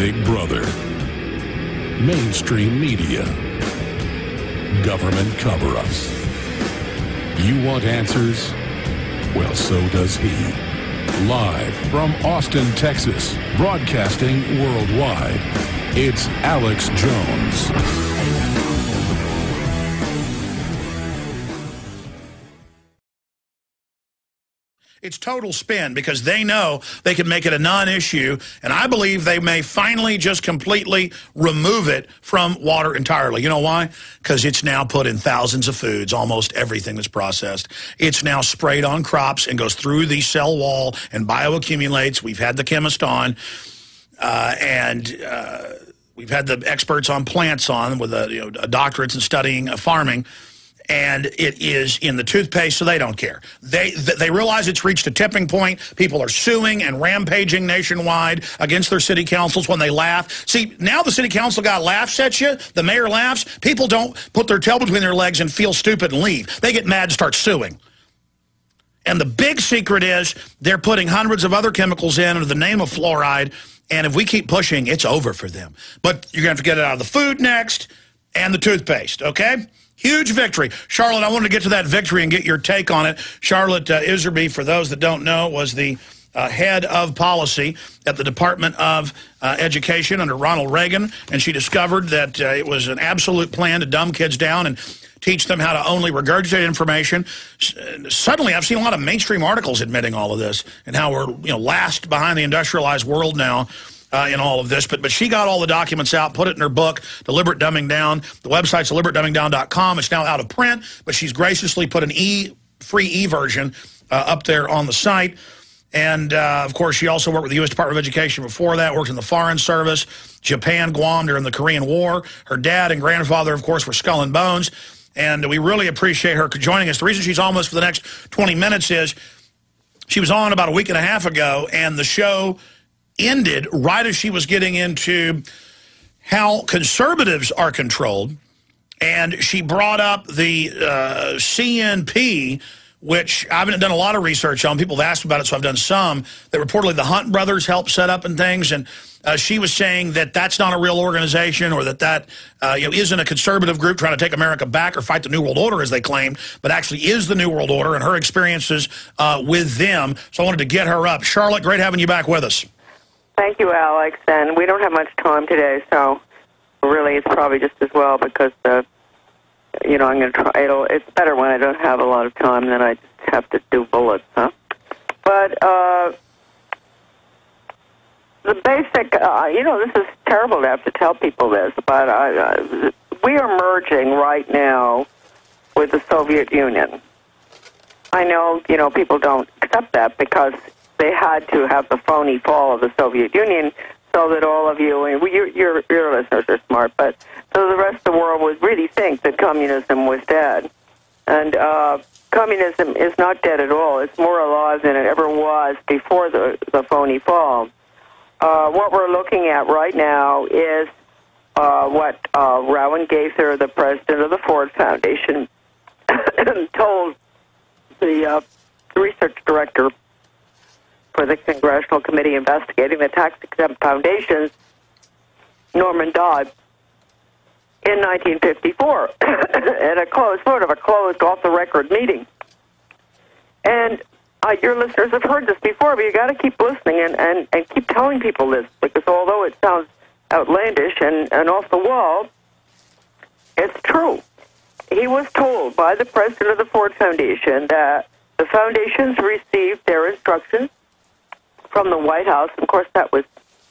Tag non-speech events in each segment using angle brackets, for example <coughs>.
Big Brother, mainstream media, government cover ups. You want answers? Well, so does he. Live from Austin, Texas, broadcasting worldwide, it's Alex Jones. It's total spin because they know they can make it a non-issue, and I believe they may finally just completely remove it from water entirely. You know why? Because it's now put in thousands of foods, almost everything that's processed. It's now sprayed on crops and goes through the cell wall and bioaccumulates. We've had the chemist on, uh, and... Uh, we've had the experts on plants on with a, you know, a doctorates in studying uh, farming and it is in the toothpaste, so they don't care. They they realize it's reached a tipping point. People are suing and rampaging nationwide against their city councils when they laugh. See, now the city council guy laughs at you, the mayor laughs, people don't put their tail between their legs and feel stupid and leave. They get mad and start suing. And the big secret is they're putting hundreds of other chemicals in under the name of fluoride, and if we keep pushing, it's over for them. But you're going to have to get it out of the food next and the toothpaste, okay? Huge victory. Charlotte, I wanted to get to that victory and get your take on it. Charlotte uh, Iserbyt, for those that don't know, was the uh, head of policy at the Department of uh, Education under Ronald Reagan, and she discovered that uh, it was an absolute plan to dumb kids down and teach them how to only regurgitate information. Suddenly, I've seen a lot of mainstream articles admitting all of this and how we're you know last behind the industrialized world now uh, in all of this. But but she got all the documents out, put it in her book, Deliberate Dumbing Down. The website's deliberatedumbingdown.com. It's now out of print, but she's graciously put an e free e version uh, up there on the site. And, uh, of course, she also worked with the U.S. Department of Education before that, worked in the Foreign Service, Japan, Guam during the Korean War. Her dad and grandfather, of course, were Skull and Bones. And we really appreciate her joining us. The reason she's almost for the next 20 minutes is she was on about a week and a half ago, and the show ended right as she was getting into how conservatives are controlled. And she brought up the uh, CNP, which I haven't done a lot of research on. People have asked about it, so I've done some. That reportedly the Hunt brothers helped set up and things. And uh, she was saying that that's not a real organization or that that uh, you know, isn't a conservative group trying to take America back or fight the New World Order, as they claimed, but actually is the New World Order and her experiences uh, with them. So I wanted to get her up. Charlotte, great having you back with us. Thank you, Alex. And we don't have much time today, so really it's probably just as well because the, you know, I'm going to try. It'll. It's better when I don't have a lot of time than I just have to do bullets, huh? But uh, the basic, uh, you know, this is terrible to have to tell people this, but I, uh, we are merging right now with the Soviet Union. I know, you know, people don't accept that because they had to have the phony fall of the Soviet Union so that all of you, and your, your, your listeners are smart, but so the rest of the world would really think that communism was dead. And uh, communism is not dead at all. It's more alive than it ever was before the, the phony fall. Uh, what we're looking at right now is uh, what uh, Rowan Gaither, the president of the Ford Foundation, <coughs> told the uh, research director for the Congressional Committee investigating the tax exempt foundations, Norman Dodd, in 1954 <coughs> at a closed, sort of a closed, off the record meeting. And uh, your listeners have heard this before, but you got to keep listening and, and, and keep telling people this because although it sounds outlandish and, and off the wall, it's true. He was told by the president of the Ford Foundation that the foundations received their instructions from the White House. Of course, that was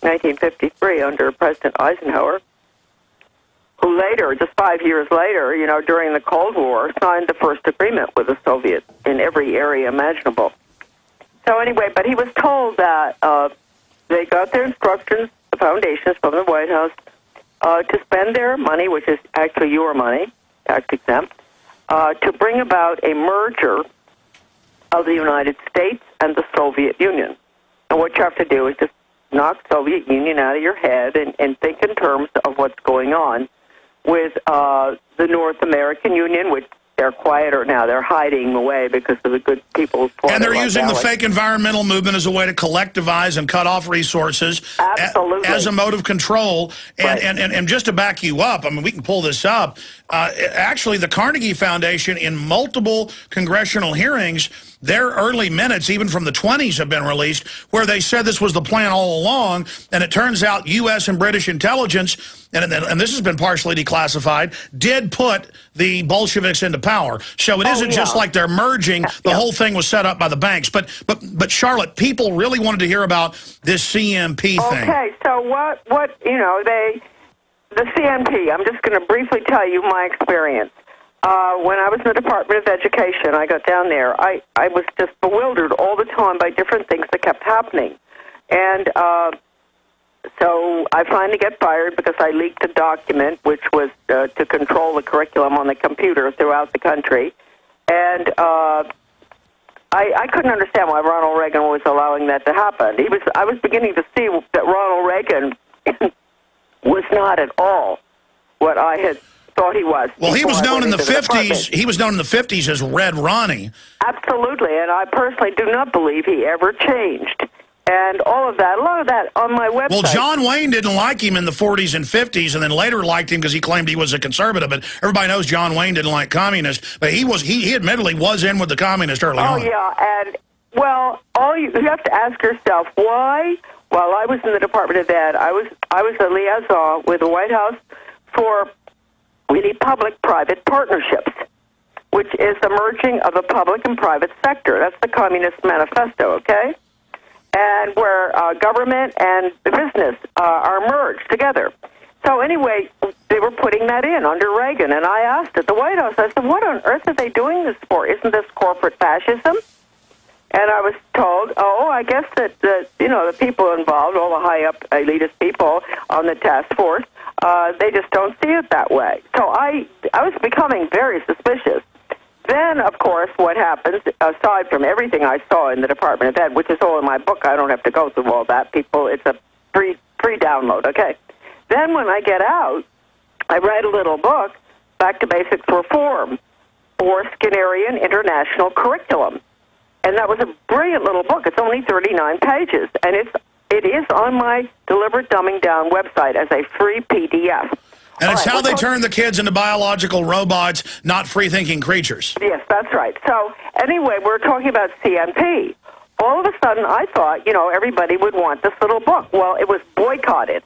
1953 under President Eisenhower, who later, just five years later, you know, during the Cold War, signed the first agreement with the Soviets in every area imaginable. So anyway, but he was told that uh, they got their instructions, the foundations from the White House, uh, to spend their money, which is actually your money, tax exempt, uh, to bring about a merger of the United States and the Soviet Union. And what you have to do is just knock Soviet Union out of your head and, and think in terms of what's going on with uh, the North American Union, which they're quieter now. They're hiding away because of the good people. And they're using the fake environmental movement as a way to collectivize and cut off resources. Absolutely. as a mode of control. And, right. and, and, and, just to back you up, I mean, we can pull this up. Uh, actually, the Carnegie Foundation, in multiple congressional hearings, their early minutes, even from the 20s, have been released, where they said this was the plan all along. And it turns out U.S. and British intelligence, and, and this has been partially declassified, did put the Bolsheviks into power. So it oh, isn't yeah. just like they're merging. The yeah. whole thing was set up by the banks. But, but, but Charlotte, people really wanted to hear about this CNP thing. Okay, so what, what, you know, they, the CNP, I'm just going to briefly tell you my experience. Uh, when I was in the Department of Education, I got down there. I, I was just bewildered all the time by different things that kept happening. And uh, so I finally get fired because I leaked a document which was uh, to control the curriculum on the computer throughout the country. And uh, I, I couldn't understand why Ronald Reagan was allowing that to happen. He was, I was beginning to see that Ronald Reagan <laughs> was not at all what I had thought he was. Well, he was known in the, the 50s. He was known in the 50s as Red Ronnie. Absolutely, and I personally do not believe he ever changed. And all of that, a lot of that on my website. Well, John Wayne didn't like him in the 40s and 50s, and then later liked him because he claimed he was a conservative. But everybody knows John Wayne didn't like communists, but he was he, he admittedly was in with the communists early oh, on. Oh yeah, and well, all you, you have to ask yourself why. While I was in the Department of Ed, I was I was a liaison with the White House for really public-private partnerships, which is the merging of the public and private sector. That's the Communist Manifesto, okay? And where uh, government and business uh, are merged together. So anyway, they were putting that in under Reagan, and I asked at the White House, I said, what on earth are they doing this for? Isn't this corporate fascism? And I was told, oh, I guess that the you know the people involved, all the high up elitist people on the task force, uh, they just don't see it that way. So I I was becoming very suspicious. Then, of course, what happens, aside from everything I saw in the Department of Ed, which is all in my book, I don't have to go through all that. People, it's a free free download. Okay. Then when I get out, I write a little book, Back to Basics Reform, or Skinnerian International Curriculum. And that was a brilliant little book. It's only 39 pages, and it's it is on my Deliberate Dumbing Down website as a free PDF. And All it's right, how they turn the kids into biological robots, not free-thinking creatures. Yes, that's right. So anyway, we're talking about CNP. All of a sudden, I thought, you know, everybody would want this little book. Well, it was boycotted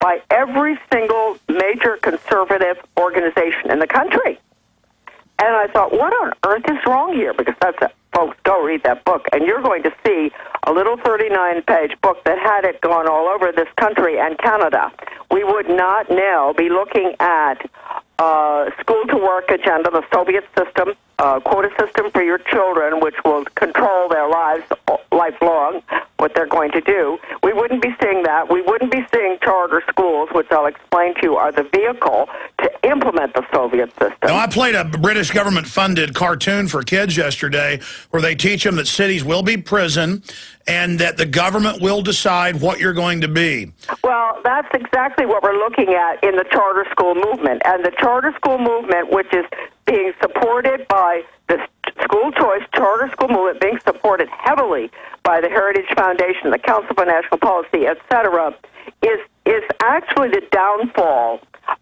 by every single major conservative organization in the country. And I thought, what on earth is wrong here? Because that's a, folks, go read that book, and you're going to see a little 39-page book that had it gone all over this country and Canada. We would not now be looking at uh, school to work agenda, the Soviet system, uh, quota system for your children, which will control their lives lifelong, what they're going to do. We wouldn't be seeing that. We wouldn't be seeing charter schools, which I'll explain to you are the vehicle to implement the Soviet system. Now, I played a British government-funded cartoon for kids yesterday where they teach them that cities will be prison and that the government will decide what you're going to be. Well, that's exactly what we're looking at in the charter school movement. And the charter school movement, which is being supported by the school choice charter school movement, being supported heavily by the Heritage Foundation, the Council for National Policy, etc., is is actually the downfall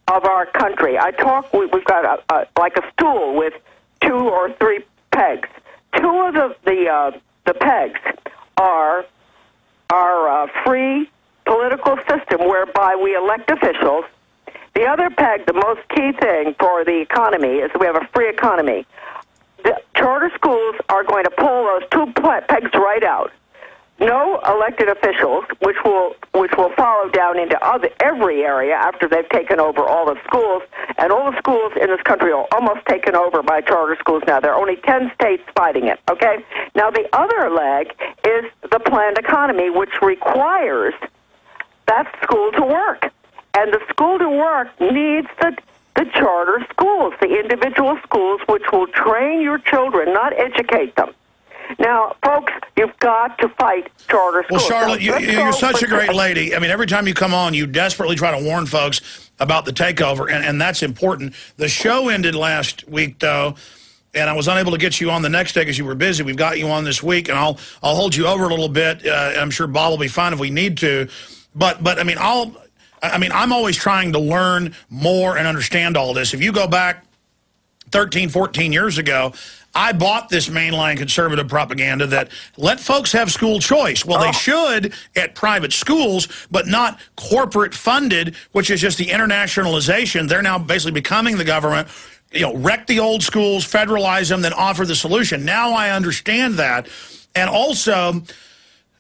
of our country. I talk. We, we've got a, a, like a stool with two or three pegs. Two of the the uh, the pegs are our uh, free political system whereby we elect officials. The other peg, the most key thing for the economy, is we have a free economy. The charter schools are going to pull those two pegs right out. No elected officials, which will which will follow down into other every area after they've taken over all the schools, and all the schools in this country are almost taken over by charter schools now. There are only ten states fighting it. Okay, now the other leg is the planned economy, which requires that school to work, and the school to work needs the the charter schools, the individual schools, which will train your children, not educate them. Now, folks, you've got to fight charter schools. Well, Charlotte, you, are such a great lady. I mean, every time you come on, you desperately try to warn folks about the takeover, and, and that's important. The show ended last week, though, and I was unable to get you on the next day because you were busy. We've got you on this week, and I'll I'll hold you over a little bit. Uh, I'm sure Bob will be fine if we need to. But but I mean, I'll I mean, I'm always trying to learn more and understand all this. If you go back 13, 14 years ago, I bought this mainline conservative propaganda that let folks have school choice. Well, they oh. should at private schools, but not corporate funded, which is just the internationalization. They're now basically becoming the government. You know, wreck the old schools, federalize them, then offer the solution. Now I understand that. And also,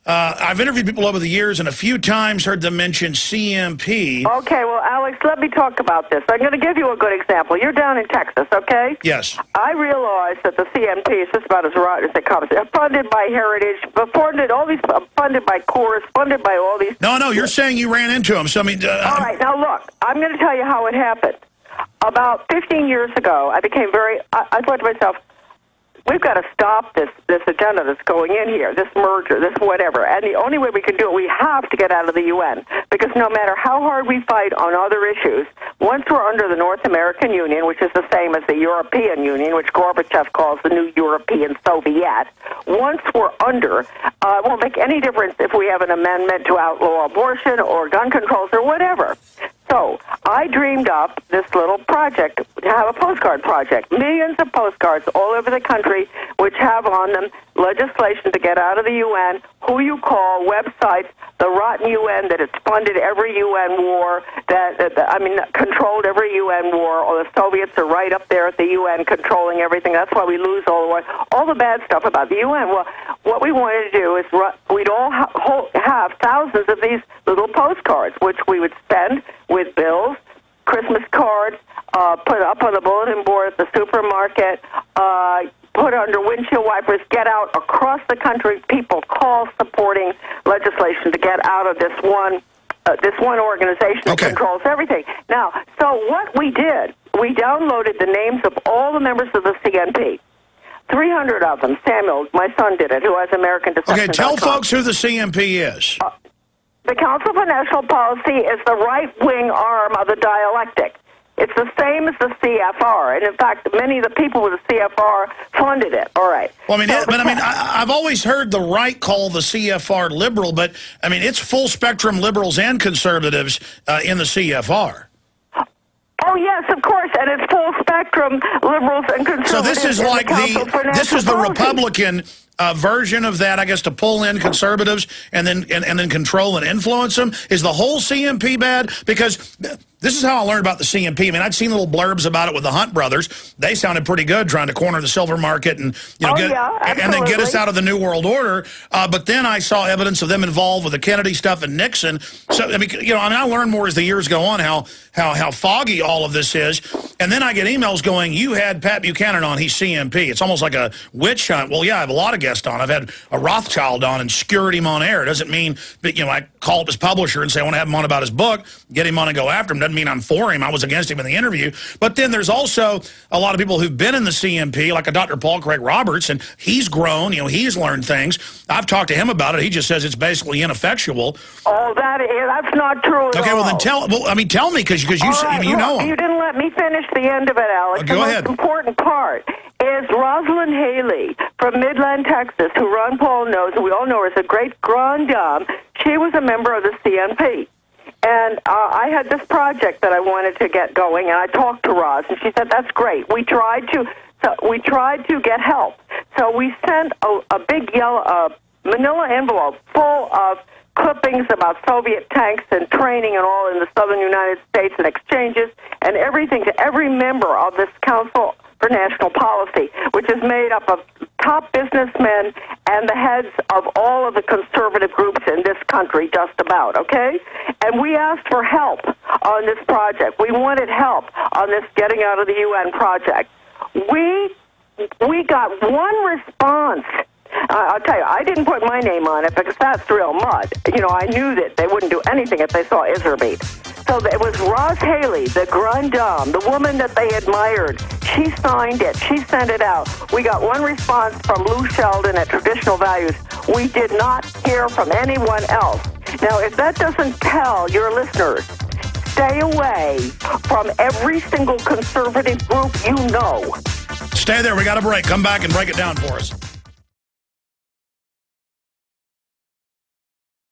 uh, I've interviewed people over the years and a few times heard them mention CNP. Okay, well, Alex, let me talk about this. I'm going to give you a good example. You're down in Texas, okay? Yes. I realize that the CNP is just about as right as it comes. Funded by Heritage, funded all these, uh, funded by Coors, funded by all these. No, no, you're saying you ran into them. So I mean, uh, all right. Now look, I'm going to tell you how it happened. About 15 years ago, I became very. I, I thought to myself, we've got to stop this this agenda that's going in here, this merger, this whatever. And the only way we can do it, we have to get out of the UN because no matter how hard we fight on other issues, once we're under the North American Union, which is the same as the European Union, which Gorbachev calls the new European Soviet, once we're under, uh, it won't make any difference if we have an amendment to outlaw abortion or gun controls or whatever. So I dreamed up this little project to have a postcard project. Millions of postcards all over the country, which have on them legislation to get out of the UN, who you call, websites, the rotten UN that has funded every UN war, that, that, that I mean, controlled every UN war, or the Soviets are right up there at the UN controlling everything. That's why we lose all the war. All the bad stuff about the UN. Well, what we wanted to do is we'd all ha- have thousands of these little postcards, which we would spend with bills, Christmas cards, uh, put up on the bulletin board at the supermarket, uh, put under windshield wipers, get out across the country. People call supporting legislation to get out of this one. Uh, this one organization that okay. controls everything. Now, so what we did, we downloaded the names of all the members of the CNP. 300 of them. Samuel, my son did it, who has American descent. Okay, tell folks who the CNP is. Uh, the Council for National Policy is the right-wing arm of the dialectic. It's the same as the CFR, and in fact, many of the people with the CFR funded it. All right. Well, I mean, so it, but I mean, I, have always heard the right call the CFR liberal, but I mean, it's full spectrum liberals and conservatives uh, in the CFR. Oh yes, of course, and it's full spectrum liberals and conservatives. So this is like the, the this is the. Republican uh, version of that, I guess, to pull in conservatives and then and, and then control and influence them? Is the whole CNP bad? Because this is how I learned about the CNP. I mean, I'd seen little blurbs about it with the Hunt brothers. They sounded pretty good trying to corner the silver market and you know oh, get yeah, and then get us out of the New World Order. Uh, but then I saw evidence of them involved with the Kennedy stuff and Nixon. So I mean, you know, I mean, I learned more as the years go on how how how foggy all of this is. And then I get emails going, "You had Pat Buchanan on. He's CNP." It's almost like a witch hunt. Well, yeah, I have a lot of guests on. I've had a Rothschild on and skewered him on air. It doesn't mean that you know I call up his publisher and say I want to have him on about his book, get him on and go after him. Doesn't mean I'm for him. I was against him in the interview. But then there's also a lot of people who've been in the CNP, like a Dr. Paul Craig Roberts, and he's grown. You know, he's learned things. I've talked to him about it. He just says it's basically ineffectual. Oh, that is that's not true. okay, all. well then tell. Well, I mean, tell me because because you right, you know him. You didn't let me finish the end of it, Alex. go the ahead. most important part is Rosalind Haley from Midland, Texas, who Ron Paul knows, and we all know her as a great grand dame. She was a member of the CNP. And uh, I had this project that I wanted to get going, and I talked to Roz, and she said, "That's great." We tried to, so we tried to get help. So we sent a, a big yellow uh, Manila envelope full of clippings about Soviet tanks and training and all in the southern United States and exchanges and everything to every member of this Council for National Policy, which is made up of top businessmen and the heads of all of the conservative groups in this country, just about, okay? And we asked for help on this project. We wanted help on this getting out of the UN project. We we got one response uh, I'll tell you, I didn't put my name on it because that's real mud. You know, I knew that they wouldn't do anything if they saw Iserbyt. So it was Roz Haley, the grand dame, the woman that they admired. She signed it. She sent it out. We got one response from Lou Sheldon at Traditional Values. We did not hear from anyone else. Now, if that doesn't tell your listeners, stay away from every single conservative group you know Stay there. We got a break. Come back and break it down for us.